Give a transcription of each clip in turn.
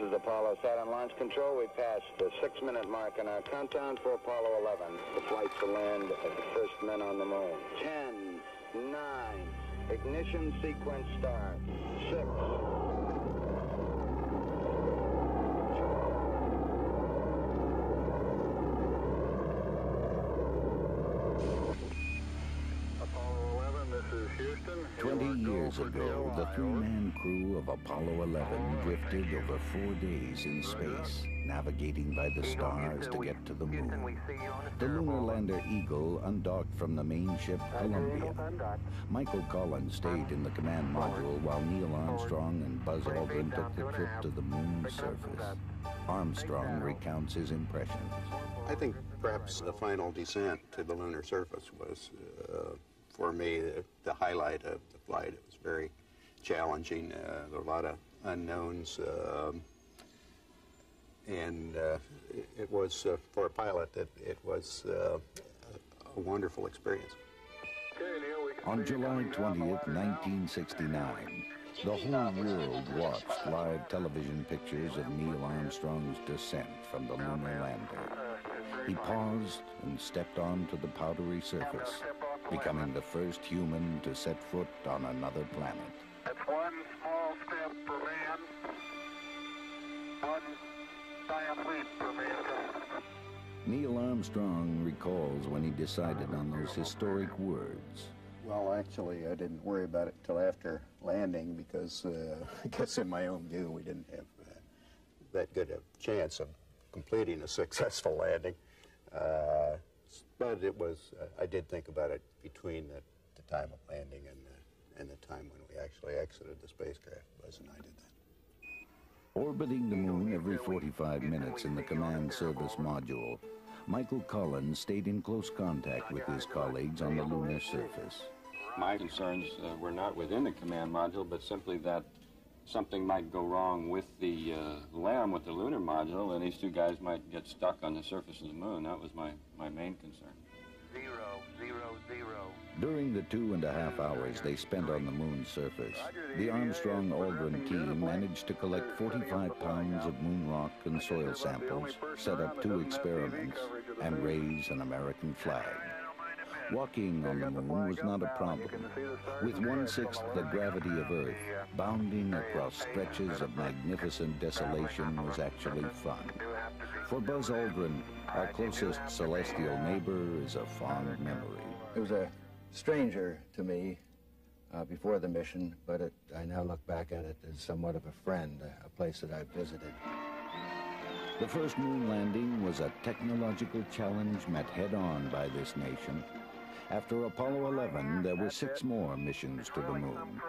is Apollo Saturn Launch Control. We passed the six-minute mark in our countdown for Apollo 11. The flight to land as the first men on the moon. Ten, nine, ignition sequence start. Six, Apollo 11, 20 years ago, the three-man crew of Apollo 11 drifted over four days in space, navigating by the stars to get to the moon. The lunar lander Eagle undocked from the main ship Columbia. Michael Collins stayed in the command module while Neil Armstrong and Buzz Aldrin took the trip to the moon's surface. Armstrong recounts his impressions. I think perhaps the final descent to the lunar surface was, uh, for me, the, the, highlight of the flight. It was very challenging. Uh, there were a lot of unknowns. Um, and uh, it, it, was, uh, for a pilot, it, it was uh, a wonderful experience. On July 20th, 1969, the whole world watched live television pictures of Neil Armstrong's descent from the lunar lander. He paused and stepped onto the powdery surface, becoming the first human to set foot on another planet. It's one small step for man, one giant leap for mankind. Neil Armstrong recalls when he decided on those historic words. Well, actually, I didn't worry about it till after landing because uh, I guess in my own view we didn't have uh, that good a chance of completing a successful landing. Uh, but it was, uh, I did think about it between the, the time of landing and, and the time when we actually exited the spacecraft. Buzz and I did that. Orbiting the moon every 45 minutes in the command service module, Michael Collins stayed in close contact with his colleagues on the lunar surface. My concerns uh, were not within the command module, but simply that something might go wrong with the uh, LEM, with the lunar module, and these two guys might get stuck on the surface of the moon. That was my, my main concern. Zero, zero, zero. During the two and a half hours they spent on the moon's surface, the Armstrong Aldrin team managed to collect 45 pounds of moon rock and soil samples, set up two experiments, and raise an American flag. Walking on the moon was not a problem. With one-sixth the gravity of Earth, bounding across stretches of magnificent desolation was actually fun. For Buzz Aldrin, our closest celestial neighbor is a fond memory. It was a stranger to me uh, before the mission, but it, I now look back at it as somewhat of a friend, a, a place that I've visited. The first moon landing was a technological challenge met head-on by this nation. After Apollo 11, there were six more missions to the moon.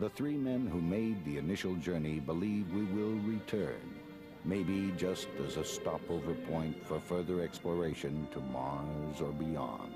The three men who made the initial journey believe we will return, maybe just as a stopover point for further exploration to Mars or beyond.